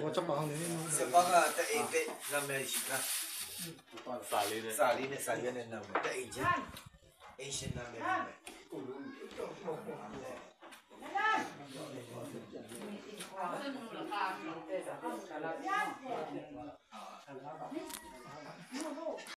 我这忙的呢。这帮啊，这一辈那没事干。啥哩呢？啥哩呢？啥哩呢？那么这一家，一些那没没。来来。他吧。